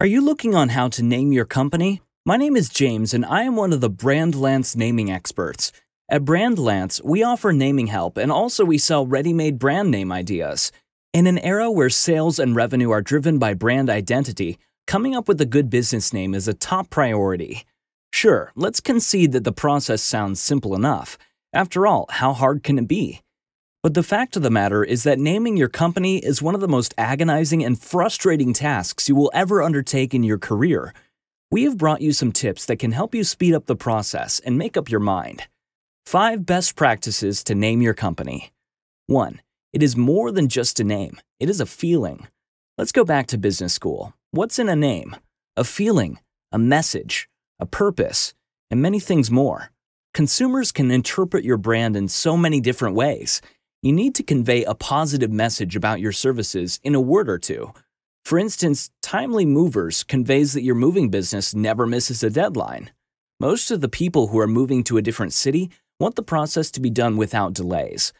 Are you looking on how to name your company? My name is James and I am one of the Brandlance naming experts. At Brandlance, we offer naming help and also we sell ready-made brand name ideas. In an era where sales and revenue are driven by brand identity, coming up with a good business name is a top priority. Sure, let's concede that the process sounds simple enough. After all, how hard can it be? But the fact of the matter is that naming your company is one of the most agonizing and frustrating tasks you will ever undertake in your career. We have brought you some tips that can help you speed up the process and make up your mind. 5 Best Practices to Name Your Company 1. It is more than just a name, it is a feeling. Let's go back to business school. What's in a name? A feeling, a message, a purpose, and many things more. Consumers can interpret your brand in so many different ways you need to convey a positive message about your services in a word or two. For instance, Timely Movers conveys that your moving business never misses a deadline. Most of the people who are moving to a different city want the process to be done without delays.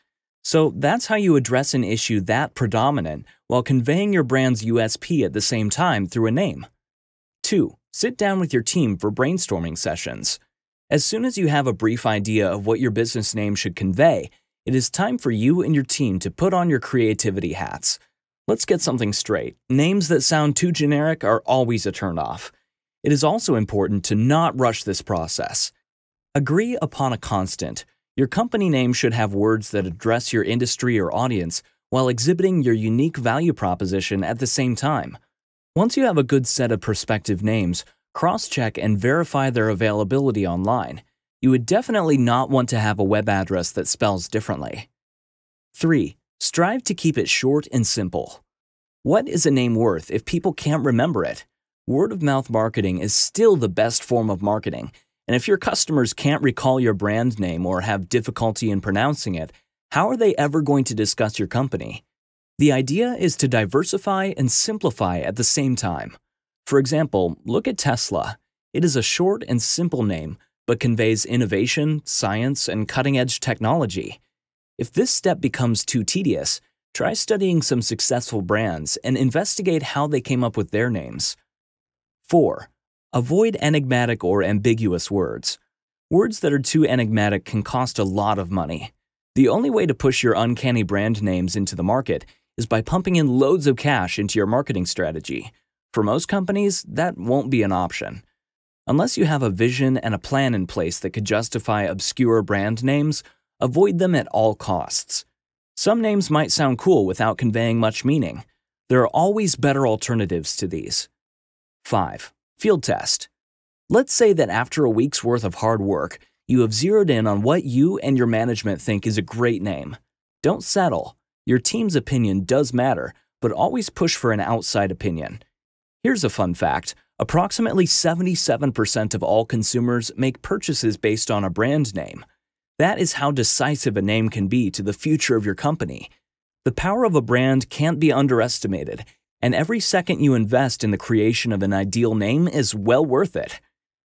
So that's how you address an issue that predominant while conveying your brand's USP at the same time through a name. 2. Sit down with your team for brainstorming sessions. As soon as you have a brief idea of what your business name should convey, it is time for you and your team to put on your creativity hats. Let's get something straight. Names that sound too generic are always a turnoff. It is also important to not rush this process. Agree upon a constant. Your company name should have words that address your industry or audience while exhibiting your unique value proposition at the same time. Once you have a good set of prospective names, cross-check and verify their availability online you would definitely not want to have a web address that spells differently. 3. Strive to keep it short and simple. What is a name worth if people can't remember it? Word of mouth marketing is still the best form of marketing, and if your customers can't recall your brand name or have difficulty in pronouncing it, how are they ever going to discuss your company? The idea is to diversify and simplify at the same time. For example, look at Tesla. It is a short and simple name, but conveys innovation, science, and cutting-edge technology. If this step becomes too tedious, try studying some successful brands and investigate how they came up with their names. 4. Avoid enigmatic or ambiguous words. Words that are too enigmatic can cost a lot of money. The only way to push your uncanny brand names into the market is by pumping in loads of cash into your marketing strategy. For most companies, that won't be an option. Unless you have a vision and a plan in place that could justify obscure brand names, avoid them at all costs. Some names might sound cool without conveying much meaning. There are always better alternatives to these. 5. Field test. Let's say that after a week's worth of hard work, you have zeroed in on what you and your management think is a great name. Don't settle. Your team's opinion does matter, but always push for an outside opinion. Here's a fun fact Approximately 77% of all consumers make purchases based on a brand name. That is how decisive a name can be to the future of your company. The power of a brand can't be underestimated, and every second you invest in the creation of an ideal name is well worth it.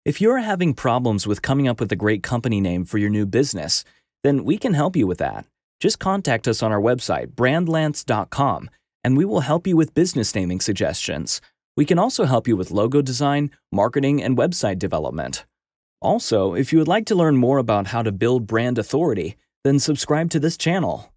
If you're having problems with coming up with a great company name for your new business, then we can help you with that. Just contact us on our website, brandlance.com, and we will help you with business naming suggestions. We can also help you with logo design, marketing, and website development. Also, if you would like to learn more about how to build brand authority, then subscribe to this channel.